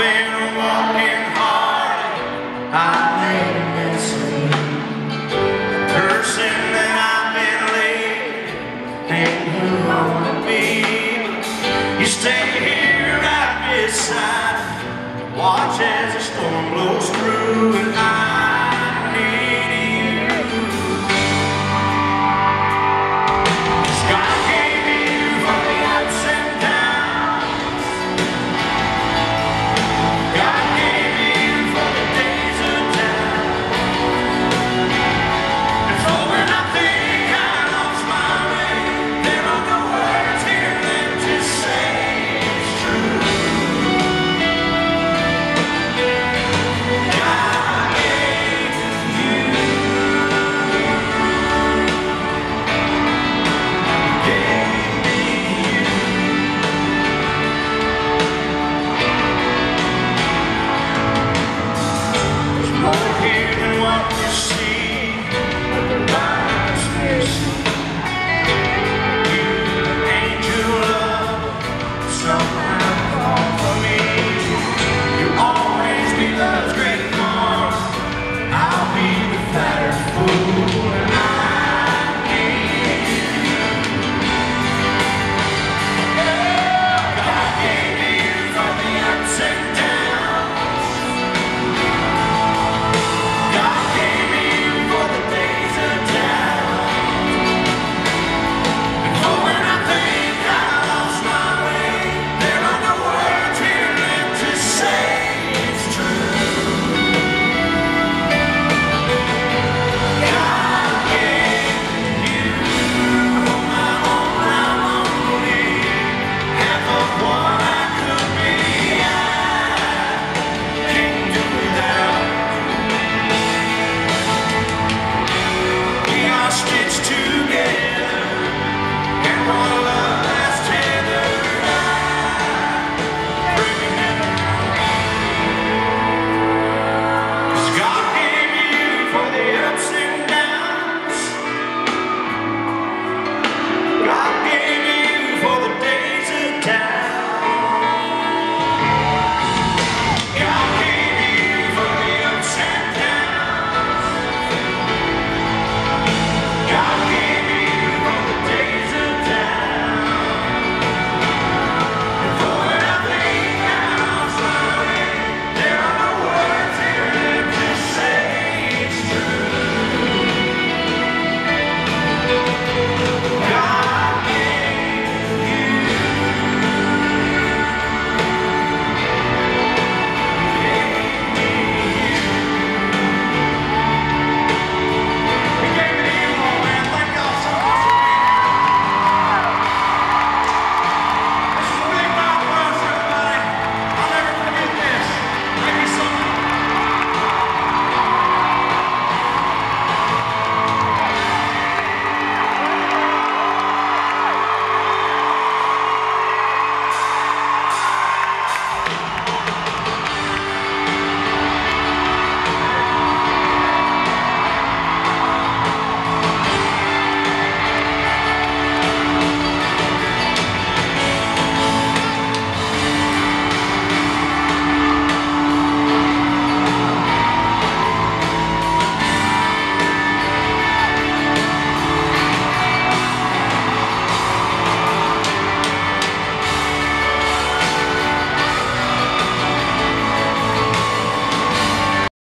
been walking hard. I've been missing the person that I've been. You stay here right beside, watching.